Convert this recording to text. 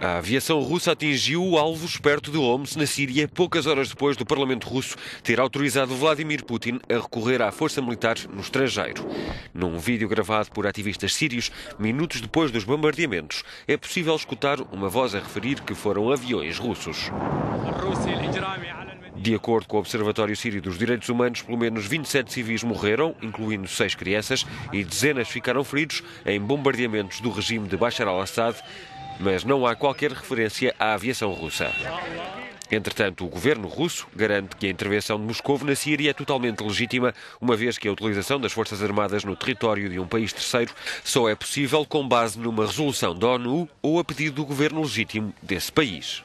A aviação russa atingiu alvos perto de Homs, na Síria, poucas horas depois do Parlamento russo ter autorizado Vladimir Putin a recorrer à força militar no estrangeiro. Num vídeo gravado por ativistas sírios, minutos depois dos bombardeamentos, é possível escutar uma voz a referir que foram aviões russos. De acordo com o Observatório Sírio dos Direitos Humanos, pelo menos 27 civis morreram, incluindo seis crianças, e dezenas ficaram feridos em bombardeamentos do regime de Bashar al-Assad, mas não há qualquer referência à aviação russa. Entretanto, o governo russo garante que a intervenção de Moscou na Síria é totalmente legítima, uma vez que a utilização das Forças Armadas no território de um país terceiro só é possível com base numa resolução da ONU ou a pedido do governo legítimo desse país.